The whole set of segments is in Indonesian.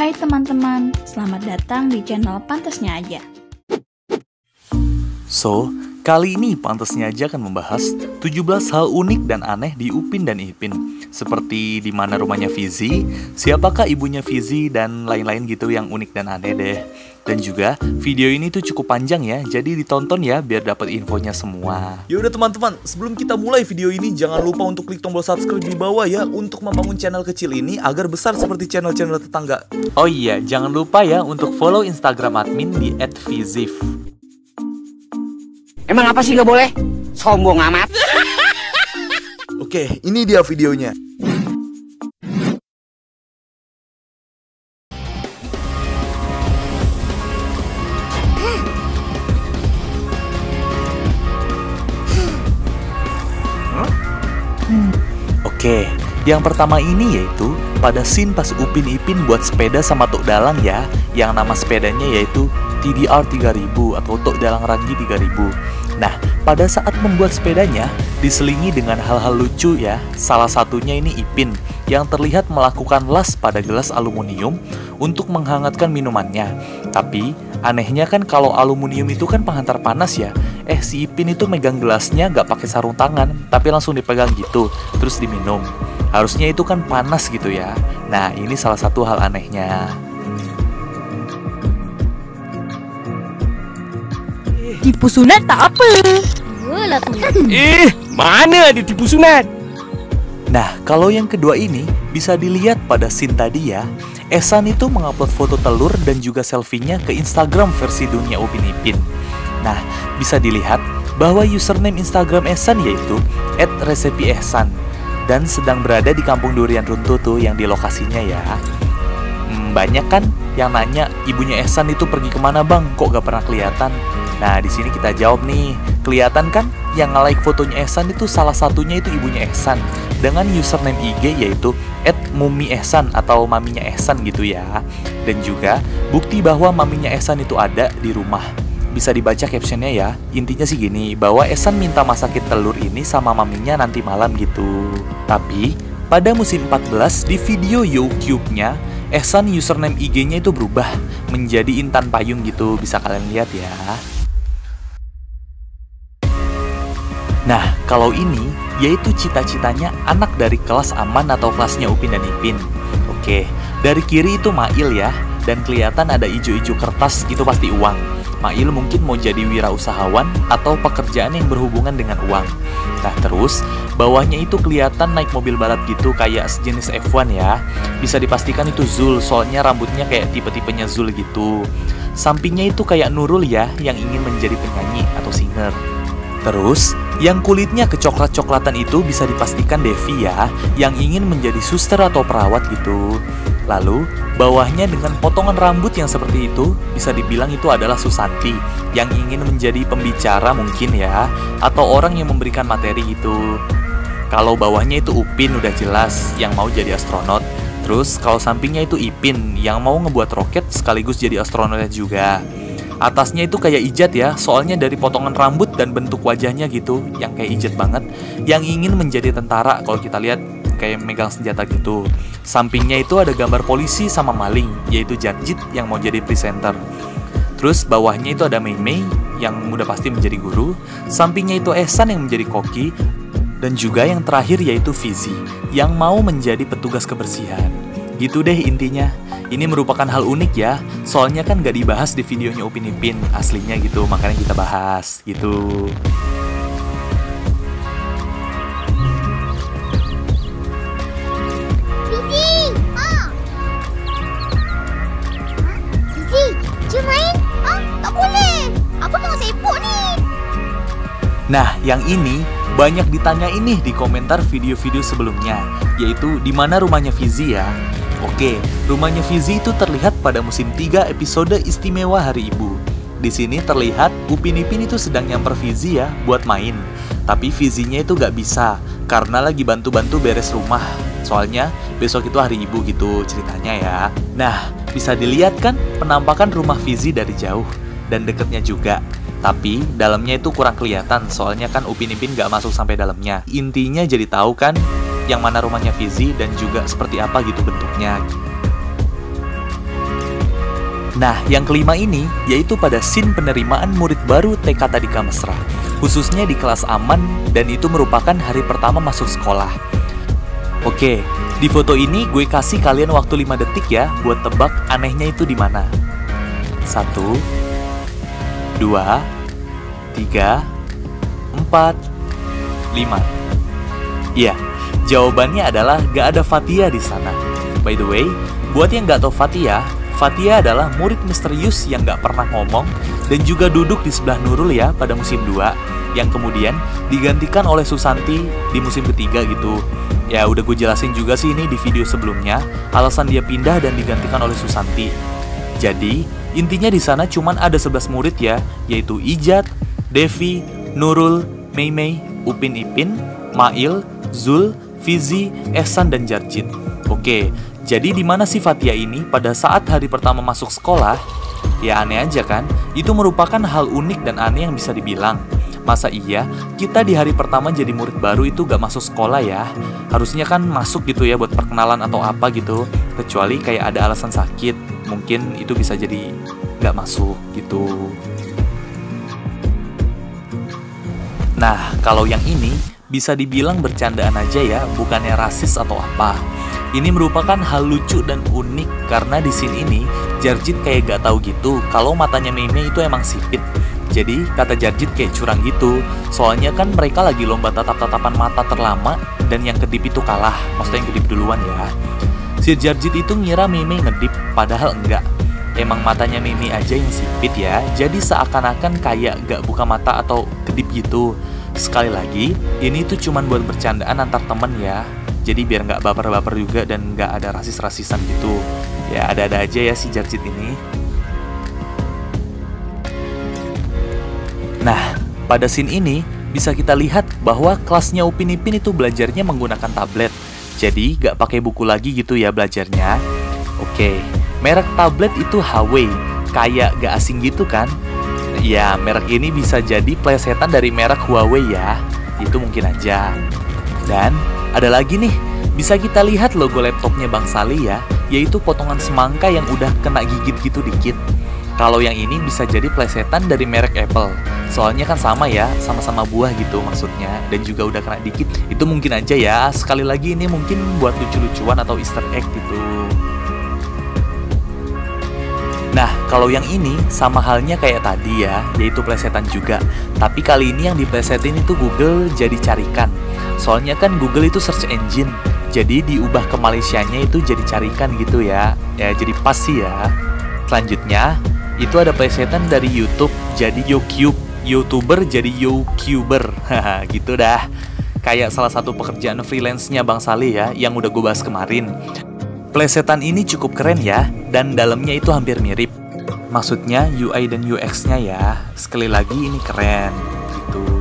Hai teman-teman, selamat datang di channel Pantasnya Aja. So, kali ini pantasnya aja akan membahas 17 hal unik dan aneh di Upin dan Ipin Seperti di mana rumahnya Fizi, siapakah ibunya Fizi, dan lain-lain gitu yang unik dan aneh deh dan juga video ini tuh cukup panjang ya, jadi ditonton ya biar dapat infonya semua. Ya udah teman-teman, sebelum kita mulai video ini jangan lupa untuk klik tombol subscribe di bawah ya untuk membangun channel kecil ini agar besar seperti channel-channel tetangga. Oh iya, jangan lupa ya untuk follow Instagram admin di @fizif. Emang apa sih gak boleh? Sombong amat. Oke, ini dia videonya. Oke, yang pertama ini yaitu pada scene pas Upin Ipin buat sepeda sama Tok Dalang ya, yang nama sepedanya yaitu TDR 3000 atau Tok Dalang Ranggi 3000. Nah, pada saat membuat sepedanya diselingi dengan hal-hal lucu ya. Salah satunya ini Ipin yang terlihat melakukan las pada gelas aluminium untuk menghangatkan minumannya. Tapi anehnya kan kalau aluminium itu kan penghantar panas ya. Eh si Ipin itu megang gelasnya gak pakai sarung tangan, tapi langsung dipegang gitu, terus diminum. Harusnya itu kan panas gitu ya. Nah ini salah satu hal anehnya. Tipu sunat tak apa. Ih, mana ada tipu sunat? Nah, kalau yang kedua ini bisa dilihat pada scene tadi ya. Esan itu mengupload foto telur dan juga selfie-nya ke Instagram versi dunia Upin Ipin. Nah, bisa dilihat bahwa username Instagram Esan yaitu @resepiehsan dan sedang berada di kampung durian runtuh tuh yang di lokasinya ya. Hmm, banyak kan yang nanya ibunya Esan itu pergi ke mana bang? Kok gak pernah kelihatan? Nah, di sini kita jawab nih. Kelihatan kan yang nge-like fotonya Ehsan itu salah satunya itu ibunya Ehsan dengan username IG yaitu @mumi_ehsan atau maminya Ehsan gitu ya. Dan juga bukti bahwa maminya Ehsan itu ada di rumah. Bisa dibaca captionnya ya. Intinya sih gini, bahwa Ehsan minta masakin telur ini sama maminya nanti malam gitu. Tapi pada musim 14 di video YouTube-nya Ehsan username IG-nya itu berubah menjadi Intan Payung gitu. Bisa kalian lihat ya. Nah, kalau ini yaitu cita-citanya anak dari kelas aman atau kelasnya Upin dan Ipin. Oke, dari kiri itu Mail ya, dan kelihatan ada ijo-ijo kertas itu pasti uang. Mail mungkin mau jadi wirausahawan atau pekerjaan yang berhubungan dengan uang. Nah terus, bawahnya itu kelihatan naik mobil balap gitu kayak sejenis F1 ya. Bisa dipastikan itu Zul, soalnya rambutnya kayak tipe-tipenya Zul gitu. Sampingnya itu kayak Nurul ya, yang ingin menjadi penyanyi atau singer. Terus, yang kulitnya kecoklat-coklatan itu bisa dipastikan Devi ya, yang ingin menjadi suster atau perawat gitu. Lalu, bawahnya dengan potongan rambut yang seperti itu, bisa dibilang itu adalah Susanti, yang ingin menjadi pembicara mungkin ya, atau orang yang memberikan materi gitu. Kalau bawahnya itu Upin udah jelas, yang mau jadi astronot. Terus, kalau sampingnya itu Ipin, yang mau ngebuat roket sekaligus jadi astronotnya juga. Atasnya itu kayak ijat ya, soalnya dari potongan rambut dan bentuk wajahnya gitu, yang kayak ijat banget. Yang ingin menjadi tentara, kalau kita lihat kayak megang senjata gitu. Sampingnya itu ada gambar polisi sama maling, yaitu Janjit yang mau jadi presenter. Terus bawahnya itu ada Mei Mei yang udah pasti menjadi guru. Sampingnya itu Ehsan yang menjadi koki. Dan juga yang terakhir yaitu Fizi yang mau menjadi petugas kebersihan. Gitu deh intinya. Ini merupakan hal unik ya, soalnya kan gak dibahas di videonya Upin Ipin aslinya gitu, makanya kita bahas gitu. Nah, yang ini banyak ditanya ini di komentar video-video sebelumnya, yaitu di mana rumahnya Fizi ya. Oke, rumahnya Fizi itu terlihat pada musim 3 episode istimewa Hari Ibu. Di sini terlihat Upin Ipin itu sedang nyamper Fizi ya buat main. Tapi Fizinya itu gak bisa karena lagi bantu-bantu beres rumah. Soalnya besok itu hari ibu gitu ceritanya ya. Nah, bisa dilihat kan penampakan rumah Fizi dari jauh dan deketnya juga. Tapi dalamnya itu kurang kelihatan soalnya kan Upin Ipin gak masuk sampai dalamnya. Intinya jadi tahu kan yang mana rumahnya Fizi dan juga seperti apa gitu bentuknya. Nah, yang kelima ini yaitu pada scene penerimaan murid baru TK Tadika Mesra, khususnya di kelas aman dan itu merupakan hari pertama masuk sekolah. Oke, di foto ini gue kasih kalian waktu 5 detik ya buat tebak anehnya itu di mana. Satu, dua, tiga, empat, lima. Iya, jawabannya adalah gak ada Fatia di sana. By the way, buat yang gak tahu Fatia, Fatia adalah murid misterius yang gak pernah ngomong dan juga duduk di sebelah Nurul ya pada musim 2 yang kemudian digantikan oleh Susanti di musim ketiga gitu. Ya udah gue jelasin juga sih ini di video sebelumnya alasan dia pindah dan digantikan oleh Susanti. Jadi intinya di sana cuman ada 11 murid ya, yaitu Ijat, Devi, Nurul, Meimei, Upin Ipin, Mail, Zul, Fizi, Ehsan dan Jarjit. Oke, jadi di mana si Fatia ini pada saat hari pertama masuk sekolah? Ya aneh aja kan? Itu merupakan hal unik dan aneh yang bisa dibilang. Masa iya kita di hari pertama jadi murid baru itu gak masuk sekolah ya? Harusnya kan masuk gitu ya buat perkenalan atau apa gitu. Kecuali kayak ada alasan sakit, mungkin itu bisa jadi gak masuk gitu. Nah, kalau yang ini bisa dibilang bercandaan aja ya, bukannya rasis atau apa. Ini merupakan hal lucu dan unik karena di scene ini Jarjit kayak gak tahu gitu kalau matanya Meme itu emang sipit. Jadi kata Jarjit kayak curang gitu. Soalnya kan mereka lagi lomba tatap-tatapan mata terlama Dan yang kedip itu kalah. Maksudnya yang kedip duluan ya. Si Jarjit itu ngira Mimi ngedip Padahal enggak. Emang matanya Mimi aja yang sipit ya. Jadi seakan-akan kayak gak buka mata atau kedip gitu. Sekali lagi, ini tuh cuman buat bercandaan antar temen ya. Jadi biar nggak baper-baper juga dan nggak ada rasis-rasisan gitu. Ya ada-ada aja ya si Jarjit ini Nah, pada scene ini bisa kita lihat bahwa kelasnya Upin Ipin itu belajarnya menggunakan tablet. Jadi gak pakai buku lagi gitu ya belajarnya. Oke, merek tablet itu Huawei. Kayak gak asing gitu kan? Ya, merek ini bisa jadi plesetan dari merek Huawei ya. Itu mungkin aja. Dan ada lagi nih, bisa kita lihat logo laptopnya Bang Sali ya, yaitu potongan semangka yang udah kena gigit gitu dikit. Kalau yang ini bisa jadi plesetan dari merek Apple. Soalnya kan sama ya, sama-sama buah gitu maksudnya. Dan juga udah kena dikit. Itu mungkin aja ya. Sekali lagi ini mungkin buat lucu-lucuan atau easter egg gitu. Nah, kalau yang ini sama halnya kayak tadi ya, yaitu plesetan juga. Tapi kali ini yang diplesetin itu Google jadi carikan. Soalnya kan Google itu search engine. Jadi diubah ke Malaysianya itu jadi carikan gitu ya. Ya jadi pas sih ya. Selanjutnya, itu ada plesetan dari YouTube jadi YouTube, YouTuber jadi YouTuber. Haha, gitu dah. Kayak salah satu pekerjaan freelance-nya Bang Salih ya yang udah gue bahas kemarin. Plesetan ini cukup keren ya dan dalamnya itu hampir mirip. Maksudnya UI dan UX-nya ya. Sekali lagi ini keren gitu.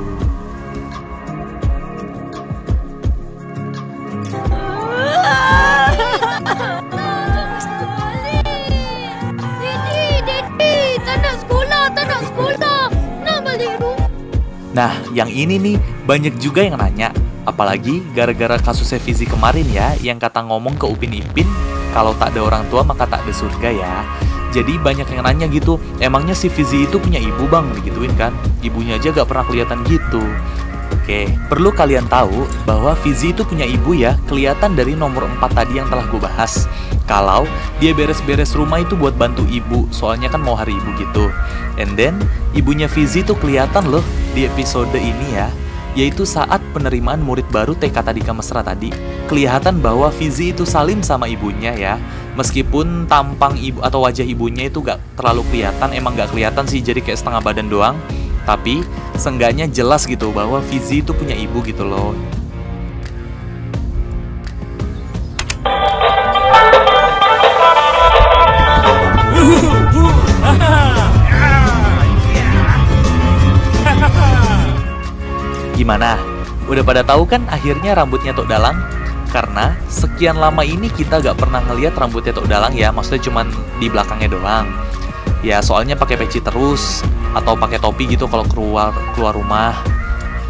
Nah, yang ini nih banyak juga yang nanya. Apalagi gara-gara kasusnya Fizi kemarin ya, yang kata ngomong ke Upin Ipin, kalau tak ada orang tua maka tak ada surga ya. Jadi banyak yang nanya gitu, emangnya si Fizi itu punya ibu bang? Digituin kan, ibunya aja gak pernah kelihatan gitu. Oke, perlu kalian tahu bahwa Fizi itu punya ibu ya, kelihatan dari nomor 4 tadi yang telah gue bahas. Kalau dia beres-beres rumah itu buat bantu ibu, soalnya kan mau hari ibu gitu. And then, ibunya Fizi tuh kelihatan loh di episode ini ya, yaitu saat penerimaan murid baru TK Tadika Mesra tadi. Kelihatan bahwa Fizi itu salim sama ibunya ya. Meskipun tampang ibu atau wajah ibunya itu gak terlalu kelihatan, emang gak kelihatan sih jadi kayak setengah badan doang. Tapi seenggaknya jelas gitu bahwa Fizi itu punya ibu gitu loh. Gimana? Udah pada tahu kan akhirnya rambutnya Tok Dalang? Karena sekian lama ini kita gak pernah ngeliat rambutnya Tok Dalang ya, maksudnya cuman di belakangnya doang. Ya soalnya pakai peci terus atau pakai topi gitu kalau keluar keluar rumah.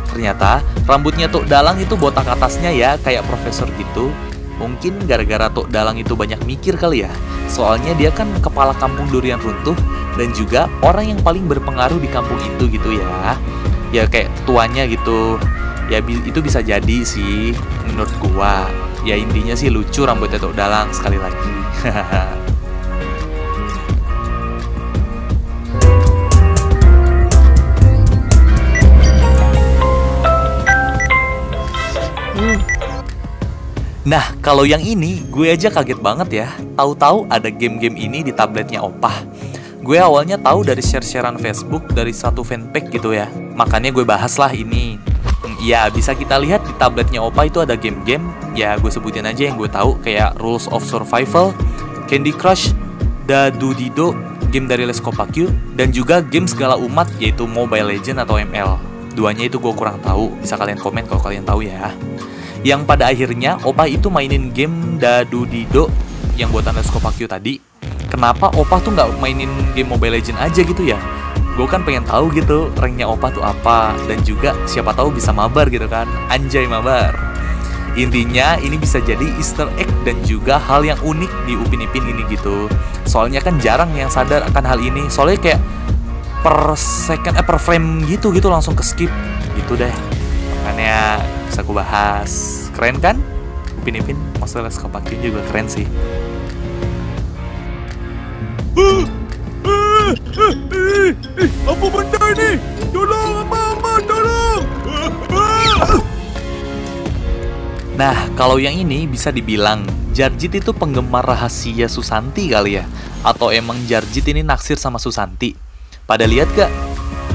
Ternyata rambutnya Tok Dalang itu botak atasnya ya kayak profesor gitu. Mungkin gara-gara Tok Dalang itu banyak mikir kali ya. Soalnya dia kan kepala kampung durian runtuh dan juga orang yang paling berpengaruh di kampung itu gitu ya. Ya kayak tuanya gitu. Ya itu bisa jadi sih menurut gua. Ya intinya sih lucu rambutnya Tok Dalang sekali lagi. Nah, kalau yang ini gue aja kaget banget ya. Tahu-tahu ada game-game ini di tabletnya Opah. Gue awalnya tahu dari share-sharean Facebook dari satu fanpage gitu ya. Makanya gue bahas lah ini. Ya, bisa kita lihat di tabletnya Opah itu ada game-game. Ya, gue sebutin aja yang gue tahu kayak Rules of Survival, Candy Crush, Dadudido, game dari Let's Q, dan juga game segala umat yaitu Mobile Legend atau ML. Duanya itu gue kurang tahu. Bisa kalian komen kalau kalian tahu ya yang pada akhirnya Opa itu mainin game Dadu Dido yang buatan Let's Go tadi kenapa Opa tuh nggak mainin game Mobile Legend aja gitu ya gue kan pengen tahu gitu ranknya Opa tuh apa dan juga siapa tahu bisa mabar gitu kan. Anjay mabar. Intinya ini bisa jadi Easter egg dan juga hal yang unik di Upin Ipin ini gitu. Soalnya kan jarang yang sadar akan hal ini. Soalnya kayak per second eh per frame gitu gitu langsung ke skip. Gitu deh. Makanya bisa aku bahas. Keren kan? Upin Ipin masalah Skopakin juga keren sih apa benda ini tolong apa tolong Nah, kalau yang ini bisa dibilang Jarjit itu penggemar rahasia Susanti kali ya? Atau emang Jarjit ini naksir sama Susanti? Pada lihat gak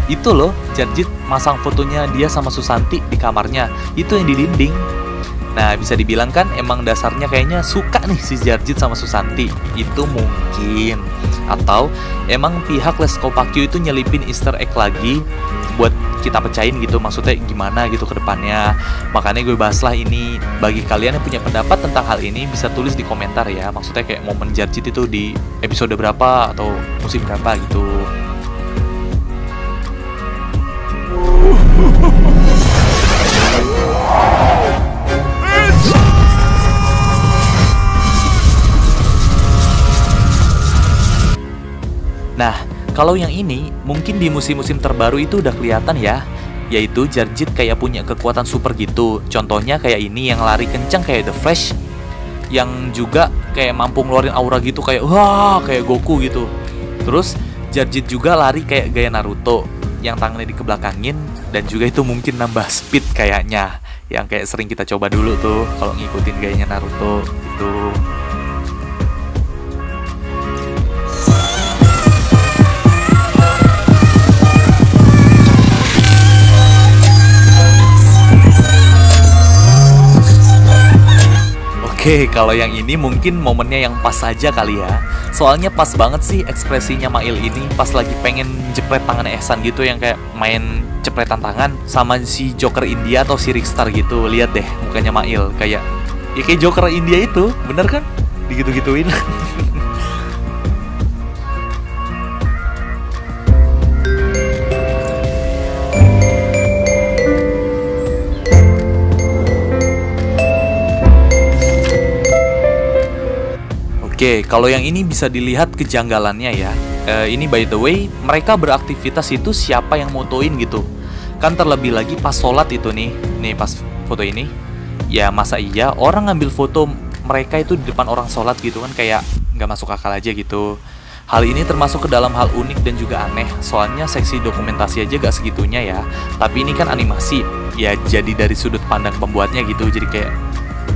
itu loh, Jarjit masang fotonya dia sama Susanti di kamarnya. Itu yang di dinding. Nah, bisa dibilang kan emang dasarnya kayaknya suka nih si Jarjit sama Susanti. Itu mungkin. Atau emang pihak Leskopakyu itu nyelipin easter egg lagi buat kita pecahin gitu? Maksudnya gimana gitu ke depannya? Makanya gue bahas lah ini. Bagi kalian yang punya pendapat tentang hal ini bisa tulis di komentar ya. Maksudnya kayak momen Jarjit itu di episode berapa atau musim berapa gitu kalau yang ini mungkin di musim-musim terbaru itu udah kelihatan ya, yaitu Jarjit kayak punya kekuatan super gitu. Contohnya kayak ini yang lari kencang kayak The Flash, yang juga kayak mampu ngeluarin aura gitu kayak wah kayak Goku gitu. Terus Jarjit juga lari kayak gaya Naruto, yang tangannya dikebelakangin dan juga itu mungkin nambah speed kayaknya yang kayak sering kita coba dulu tuh kalau ngikutin gayanya Naruto gitu. Oke, kalau yang ini mungkin momennya yang pas saja kali ya. Soalnya pas banget sih ekspresinya Mail ini pas lagi pengen jepret tangan Ehsan gitu yang kayak main jepretan tangan sama si Joker India atau si Rickstar gitu. Lihat deh mukanya Mail kayak ya kayak Joker India itu, bener kan? Digitu-gituin. Oke, kalau yang ini bisa dilihat kejanggalannya ya. Uh, ini by the way, mereka beraktivitas itu siapa yang motoin gitu. Kan terlebih lagi pas sholat itu nih, nih pas foto ini. Ya masa iya orang ngambil foto mereka itu di depan orang sholat gitu kan kayak nggak masuk akal aja gitu. Hal ini termasuk ke dalam hal unik dan juga aneh, soalnya seksi dokumentasi aja gak segitunya ya. Tapi ini kan animasi, ya jadi dari sudut pandang pembuatnya gitu, jadi kayak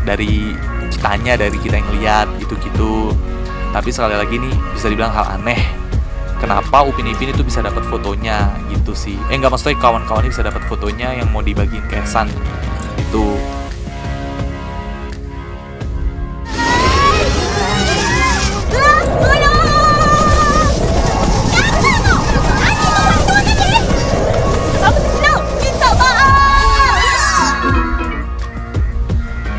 dari kitanya dari kita yang lihat gitu-gitu. Tapi sekali lagi nih bisa dibilang hal aneh. Kenapa Upin Ipin itu bisa dapat fotonya? Gitu sih. Eh nggak maksudnya kawan-kawan bisa dapat fotonya yang mau dibagiin ke Esan itu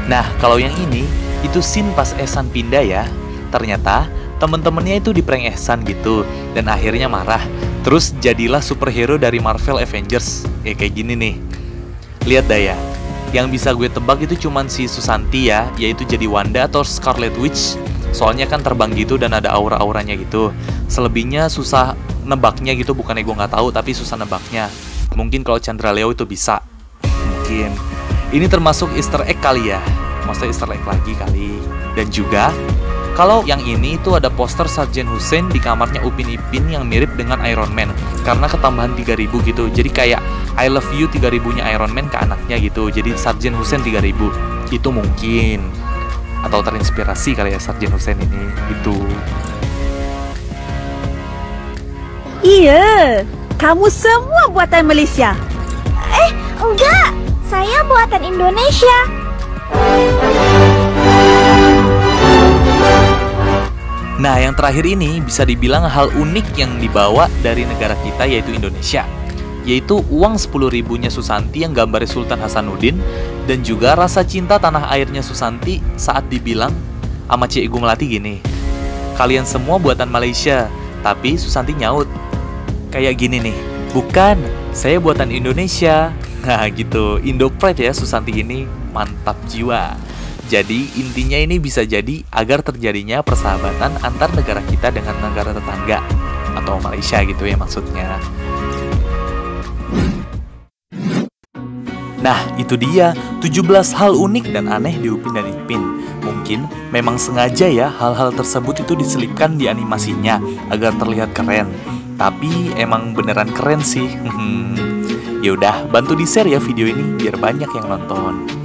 Nah, kalau yang ini, itu scene pas Esan pindah ya. Ternyata temen-temennya itu di prank Ehsan gitu dan akhirnya marah. Terus jadilah superhero dari Marvel Avengers. Ya kayak gini nih. Lihat dah ya. Yang bisa gue tebak itu cuman si Susanti ya, yaitu jadi Wanda atau Scarlet Witch. Soalnya kan terbang gitu dan ada aura-auranya gitu. Selebihnya susah nebaknya gitu, bukannya gue nggak tahu, tapi susah nebaknya. Mungkin kalau Chandra Leo itu bisa. Mungkin. Ini termasuk Easter egg kali ya. Maksudnya Easter egg lagi kali. Dan juga kalau yang ini itu ada poster Sarjen Hussein di kamarnya Upin Ipin yang mirip dengan Iron Man karena ketambahan 3000 gitu. Jadi kayak I love you 3000-nya Iron Man ke anaknya gitu. Jadi Sarjen Hussein 3000. Itu mungkin atau terinspirasi kali ya Sarjen Hussein ini itu. Iya, kamu semua buatan Malaysia. Eh, enggak. Saya buatan Indonesia. Nah, yang terakhir ini bisa dibilang hal unik yang dibawa dari negara kita yaitu Indonesia. Yaitu uang 10 ribunya Susanti yang gambarnya Sultan Hasanuddin dan juga rasa cinta tanah airnya Susanti saat dibilang sama Cik Igu Melati gini kalian semua buatan Malaysia tapi Susanti nyaut. Kayak gini nih bukan saya buatan Indonesia nah gitu Indo Pride ya Susanti ini mantap jiwa jadi intinya ini bisa jadi agar terjadinya persahabatan antar negara kita dengan negara tetangga atau Malaysia gitu ya maksudnya. Nah, itu dia 17 hal unik dan aneh di Upin dan Ipin. Mungkin memang sengaja ya hal-hal tersebut itu diselipkan di animasinya agar terlihat keren. Tapi emang beneran keren sih. Yaudah, bantu di-share ya video ini biar banyak yang nonton.